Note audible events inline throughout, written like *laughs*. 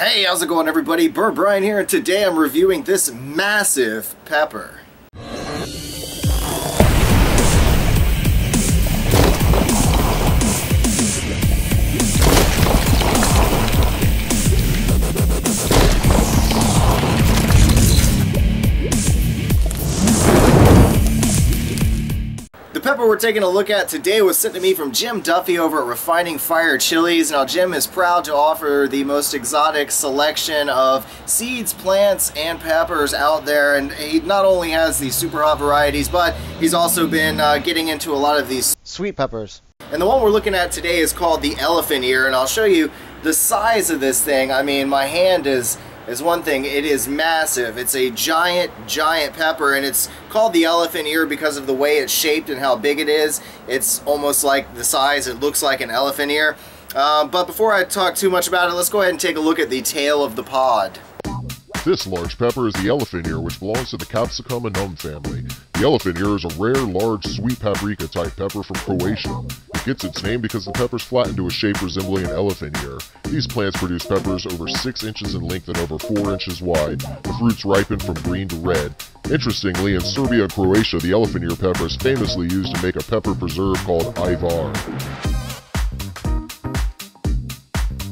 Hey, how's it going everybody? Burnt Brian here, and today I'm reviewing this massive pepper. We're taking a look at today was sent to me from Jim Duffy over at Refining Fire Chiles. Now Jim is proud to offer the most exotic selection of seeds, plants, and peppers out there. And he not only has these super hot varieties, but he's also been uh, getting into a lot of these Sweet peppers. and the one we're looking at today is called the elephant ear, and I'll show you the size of this thing. I mean, my hand is is one thing. It is massive. It's a giant, giant pepper, and it's called the elephant ear because of the way it's shaped and how big it is. It's almost like the size. It looks like an elephant ear. Um, but before I talk too much about it, let's go ahead and take a look at the tail of the pod. This large pepper is the elephant ear, which belongs to the Capsicum annuum family. The elephant ear is a rare, large, sweet paprika type pepper from Croatia. Gets its name because the peppers flatten to a shape resembling an elephant ear. These plants produce peppers over 6 inches in length and over 4 inches wide. The fruits ripen from green to red. Interestingly, in Serbia and Croatia, the elephant ear pepper is famously used to make a pepper preserve called Ajvar.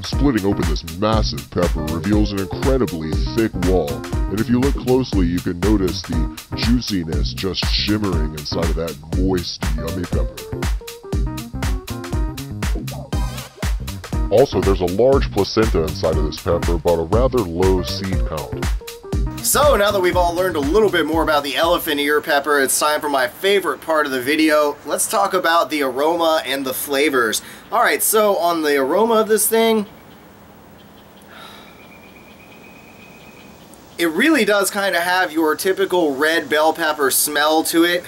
Splitting open this massive pepper reveals an incredibly thick wall, and if you look closely you can notice the juiciness just shimmering inside of that moist, yummy pepper. Also, there's a large placenta inside of this pepper, but a rather low seed count. So now that we've all learned a little bit more about the elephant ear pepper, it's time for my favorite part of the video. Let's talk about the aroma and the flavors. Alright, so on the aroma of this thing, it really does kind of have your typical red bell pepper smell to it.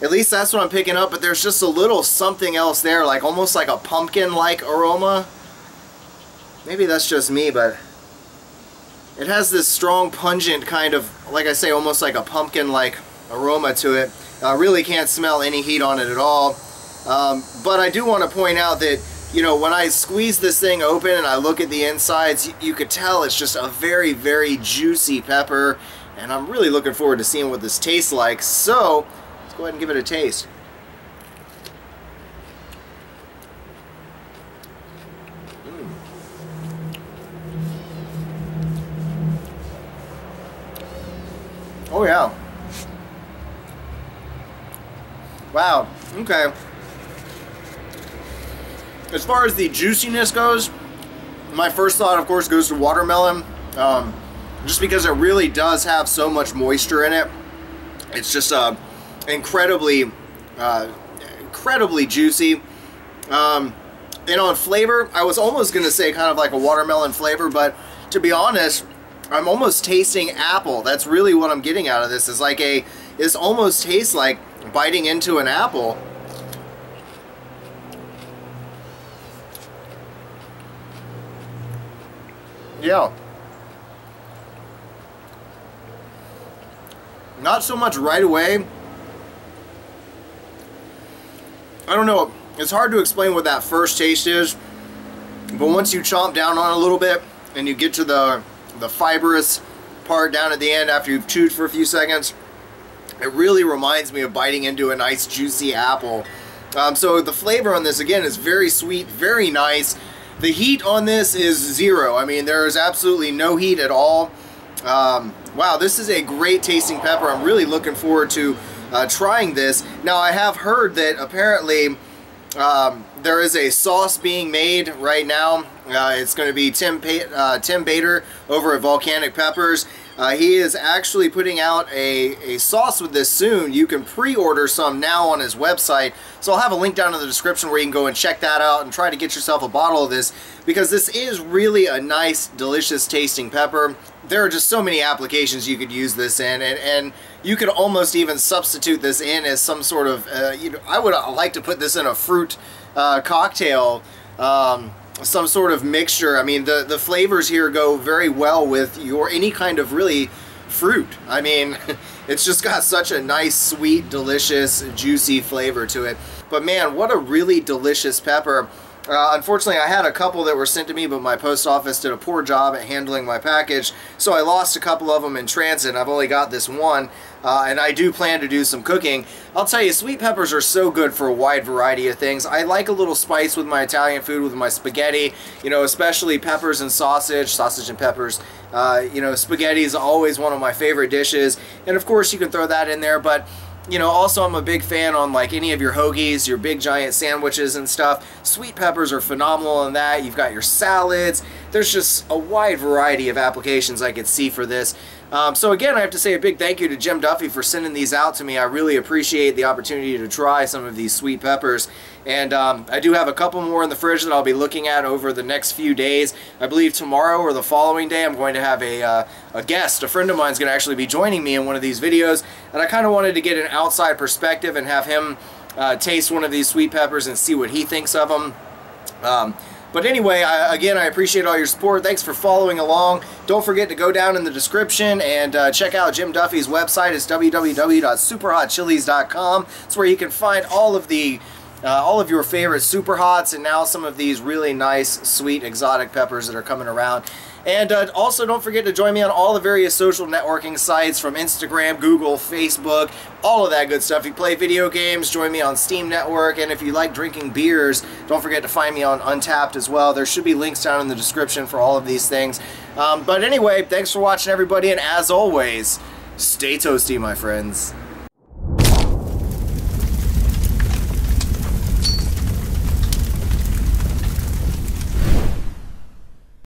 At least that's what I'm picking up, but there's just a little something else there, like almost like a pumpkin-like aroma. Maybe that's just me, but it has this strong, pungent kind of, like I say, almost like a pumpkin-like aroma to it. I really can't smell any heat on it at all. Um, but I do want to point out that, you know, when I squeeze this thing open and I look at the insides, you, you could tell it's just a very, very juicy pepper. And I'm really looking forward to seeing what this tastes like. So, go ahead and give it a taste. Oh yeah. Wow. Okay. As far as the juiciness goes, my first thought, of course, goes to watermelon. Um, just because it really does have so much moisture in it. It's just uh, incredibly, uh, incredibly juicy. Um, and on flavor, I was almost going to say kind of like a watermelon flavor, but to be honest, I'm almost tasting apple. That's really what I'm getting out of this. Is like a, this almost tastes like biting into an apple. Yeah. Not so much right away. I don't know. It's hard to explain what that first taste is. But once you chomp down on a little bit and you get to the the fibrous part down at the end after you've chewed for a few seconds, it really reminds me of biting into a nice juicy apple. Um, so the flavor on this again is very sweet, very nice. The heat on this is zero. I mean, there is absolutely no heat at all. Um, wow, this is a great tasting pepper. I'm really looking forward to uh, trying this. Now, I have heard that apparently um, there is a sauce being made right now. Uh, it's going to be Tim, pa uh, Tim Bader over at Volcanic Peppers. Uh, he is actually putting out a, a sauce with this soon. You can pre-order some now on his website. So I'll have a link down in the description where you can go and check that out and try to get yourself a bottle of this because this is really a nice, delicious tasting pepper. There are just so many applications you could use this in and, and you could almost even substitute this in as some sort of, uh, you know, I would like to put this in a fruit uh, cocktail um, some sort of mixture. I mean, the, the flavors here go very well with your any kind of really fruit. I mean, *laughs* it's just got such a nice, sweet, delicious, juicy flavor to it. But man, what a really delicious pepper. Uh, unfortunately, I had a couple that were sent to me, but my post office did a poor job at handling my package, so I lost a couple of them in transit. I've only got this one, uh, and I do plan to do some cooking. I'll tell you, sweet peppers are so good for a wide variety of things. I like a little spice with my Italian food, with my spaghetti, you know, especially peppers and sausage, sausage and peppers. Uh, you know, spaghetti is always one of my favorite dishes, and of course you can throw that in there, but you know, also I'm a big fan on like any of your hoagies, your big giant sandwiches and stuff. Sweet peppers are phenomenal in that. You've got your salads. There's just a wide variety of applications I could see for this. Um, so again, I have to say a big thank you to Jim Duffy for sending these out to me. I really appreciate the opportunity to try some of these sweet peppers. And um, I do have a couple more in the fridge that I'll be looking at over the next few days. I believe tomorrow or the following day I'm going to have a, uh, a guest. A friend of mine is going to actually be joining me in one of these videos. And I kind of wanted to get an outside perspective and have him uh, taste one of these sweet peppers and see what he thinks of them. Um, but anyway, I, again, I appreciate all your support. Thanks for following along. Don't forget to go down in the description and uh, check out Jim Duffy's website. It's www.superhotchiles.com. It's where you can find all of the uh, all of your favorite super hots and now some of these really nice, sweet, exotic peppers that are coming around. And uh, also don't forget to join me on all the various social networking sites from Instagram, Google, Facebook, all of that good stuff. If you play video games, join me on Steam Network. And if you like drinking beers, don't forget to find me on Untappd as well. There should be links down in the description for all of these things. Um, but anyway, thanks for watching everybody. And as always, stay toasty, my friends.